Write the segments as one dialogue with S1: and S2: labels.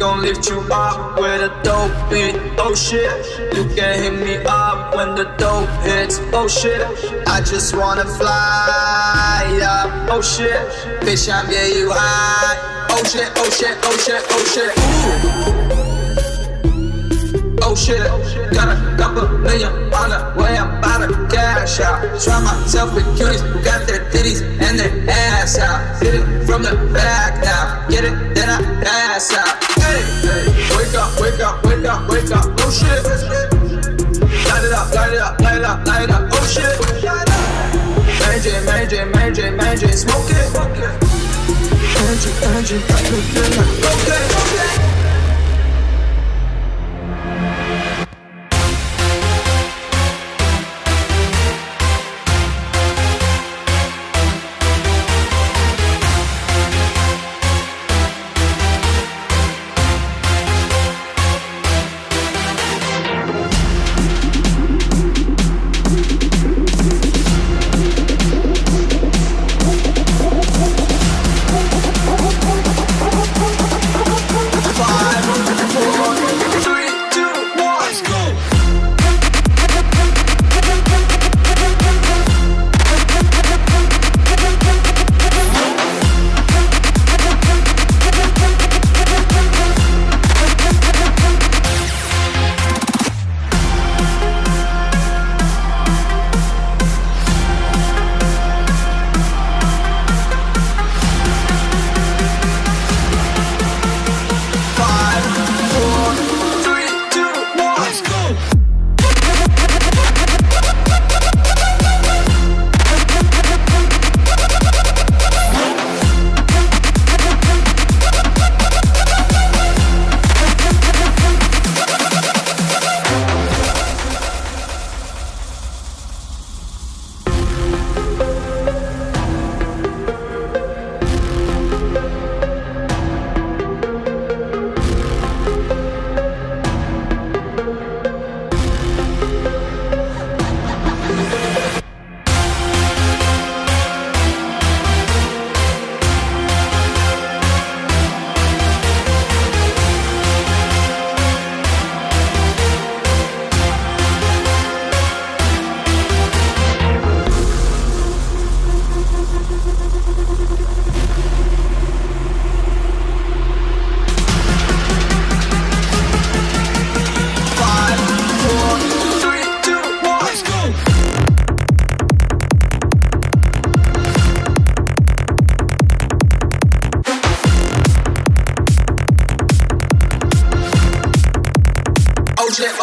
S1: Gon' lift you up with a dope beat. Oh shit, you can hit me up when the dope hits. Oh shit, I just wanna fly up. Oh shit, bitch, I'm getting you high. Oh shit, oh shit, oh shit, oh shit. Ooh. Oh shit, got a couple million on the way, I'm about to cash out. Try myself with cuties got their titties and their ass out. Hit it from the back J, Mary J, smoke it. Energy, energy, got me feeling like okay, okay.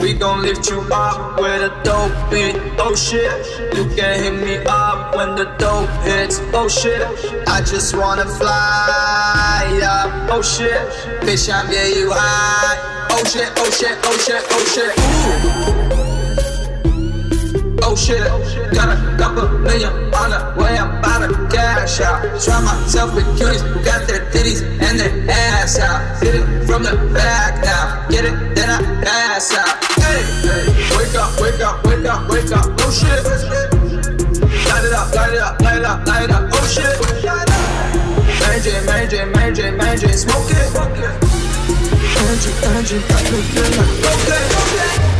S1: We gon' lift you up with a dope beat. Oh shit, you can hit me up when the dope hits. Oh shit, I just wanna fly up. Oh shit, bitch, I'm getting you high. Oh shit, oh shit, oh shit, oh shit. Ooh. Oh shit, got a couple million on the way, I'm about to cash out. Try myself with cuties who got their titties and their ass out. Hit it from the back now, get it, Mary J, Mary J, smoke it. Energy, got me feeling like okay, okay.